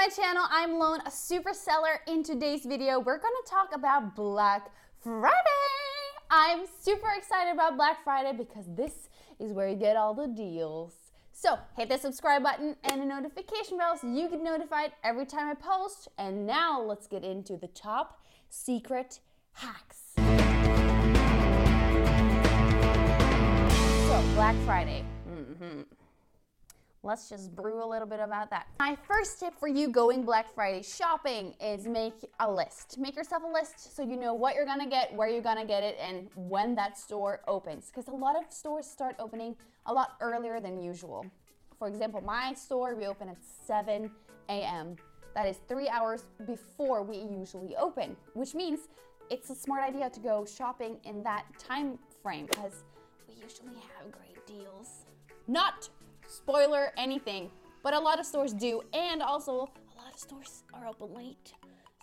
my channel. I'm Lone, a super seller. In today's video, we're gonna talk about Black Friday. I'm super excited about Black Friday because this is where you get all the deals. So hit the subscribe button and the notification bell so you get notified every time I post. And now let's get into the top secret hacks. So Black Friday. Let's just brew a little bit about that. My first tip for you going Black Friday shopping is make a list. Make yourself a list so you know what you're gonna get, where you're gonna get it, and when that store opens. Because a lot of stores start opening a lot earlier than usual. For example, my store, we open at 7 a.m. That is three hours before we usually open, which means it's a smart idea to go shopping in that time frame because we usually have great deals. Not spoiler anything, but a lot of stores do, and also a lot of stores are open late,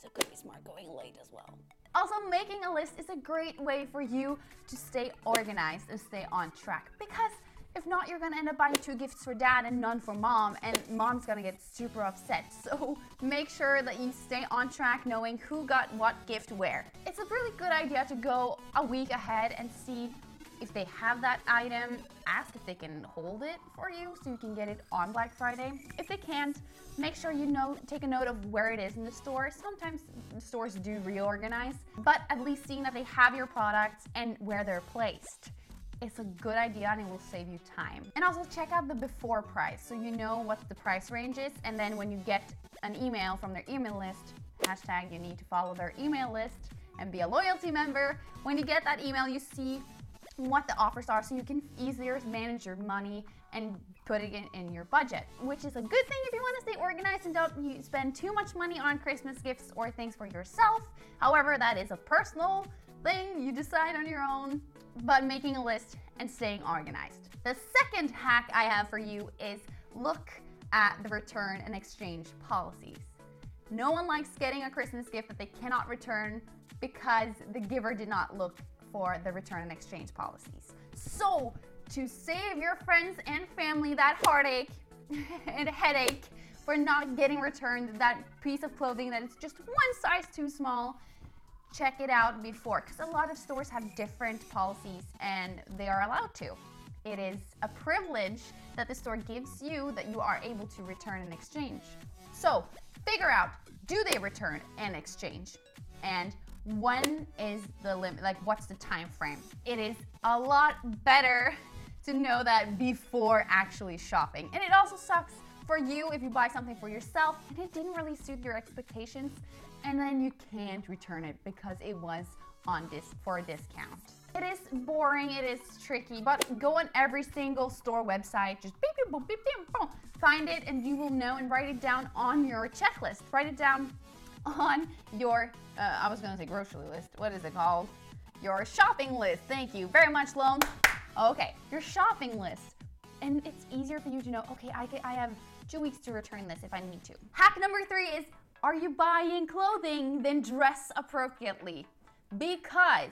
so could be smart going late as well. Also, making a list is a great way for you to stay organized and stay on track because if not, you're gonna end up buying two gifts for dad and none for mom, and mom's gonna get super upset. So make sure that you stay on track knowing who got what gift where. It's a really good idea to go a week ahead and see if they have that item, ask if they can hold it for you so you can get it on Black Friday. If they can't, make sure you know take a note of where it is in the store. Sometimes stores do reorganize, but at least seeing that they have your products and where they're placed. It's a good idea and it will save you time. And also check out the before price so you know what the price range is. And then when you get an email from their email list, hashtag you need to follow their email list and be a loyalty member. When you get that email, you see what the offers are so you can easier manage your money and put it in, your budget, which is a good thing if you want to stay organized and don't spend too much money on Christmas gifts or things for yourself. However, that is a personal thing you decide on your own, but making a list and staying organized. The second hack I have for you is look at the return and exchange policies. No one likes getting a Christmas gift that they cannot return because the giver did not look for the return and exchange policies. So, to save your friends and family that heartache and headache for not getting returned that piece of clothing that is just one size too small, check it out before because a lot of stores have different policies and they are allowed to. It is a privilege that the store gives you that you are able to return and exchange. So, figure out do they return and exchange? And when is the limit like what's the time frame? It is a lot better to know that before actually shopping. And it also sucks for you if you buy something for yourself and it didn't really suit your expectations and then you can't return it because it was on this for a discount. It is boring it is tricky but go on every single store website just beep, beep, boom, beep, beep, boom. find it and you will know and write it down on your checklist. Write it down on your, uh, I was to say grocery list. What is it called? Your shopping list. Thank you very much, Lone. Okay, your shopping list. And it's easier for you to know, okay, I, I have two weeks to return this if I need to. Hack number three is are you buying clothing? Then dress appropriately. Because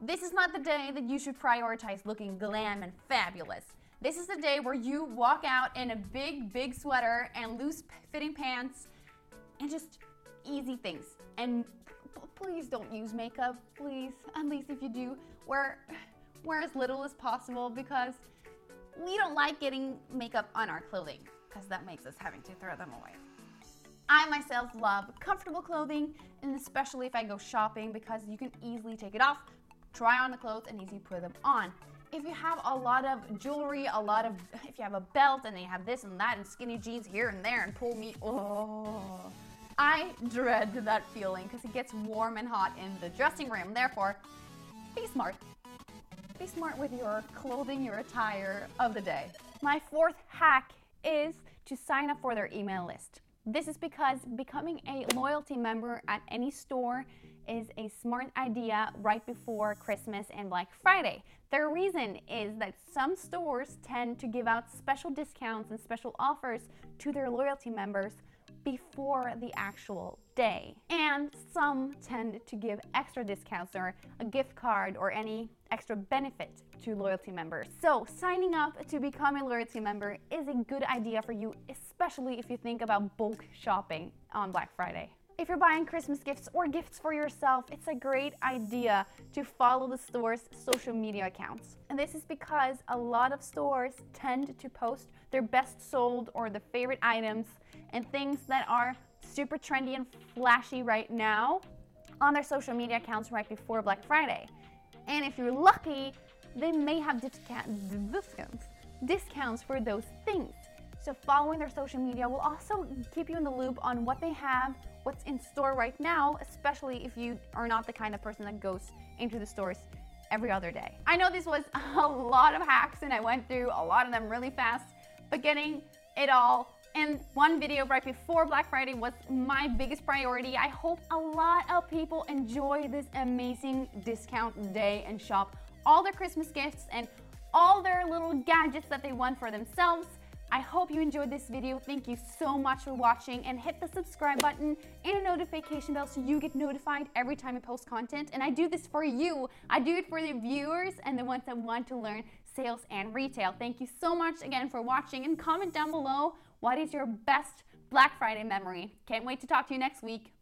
this is not the day that you should prioritize looking glam and fabulous. This is the day where you walk out in a big, big sweater and loose fitting pants and just easy things. And please don't use makeup, please. At least if you do, wear, wear as little as possible because we don't like getting makeup on our clothing because that makes us having to throw them away. I myself love comfortable clothing, and especially if I go shopping because you can easily take it off, try on the clothes, and easily put them on. If you have a lot of jewelry, a lot of, if you have a belt and you have this and that and skinny jeans here and there and pull me, oh, I dread that feeling because it gets warm and hot in the dressing room. Therefore, be smart. Be smart with your clothing, your attire of the day. My fourth hack is to sign up for their email list. This is because becoming a loyalty member at any store is a smart idea right before Christmas and Black Friday. The reason is that some stores tend to give out special discounts and special offers to their loyalty members before the actual day. And some tend to give extra discounts or a gift card or any extra benefit to loyalty members. So, signing up to become a loyalty member is a good idea for you, especially if you think about bulk shopping on Black Friday. If you're buying Christmas gifts or gifts for yourself, it's a great idea to follow the store's social media accounts. And this is because a lot of stores tend to post their best sold or the favorite items and things that are super trendy and flashy right now on their social media accounts right before Black Friday. And if you're lucky, they may have discounts, discounts for those things. So following their social media will also keep you in the loop on what they have, what's in store right now, especially if you are not the kind of person that goes into the stores every other day. I know this was a lot of hacks and I went through a lot of them really fast, but getting it all in one video right before Black Friday was my biggest priority. I hope a lot of people enjoy this amazing discount day and shop all their Christmas gifts and all their little gadgets that they want for themselves I hope you enjoyed this video. Thank you so much for watching and hit the subscribe button and a notification bell so you get notified every time I post content. And I do this for you. I do it for the viewers and the ones that want to learn sales and retail. Thank you so much again for watching and comment down below what is your best Black Friday memory. Can't wait to talk to you next week.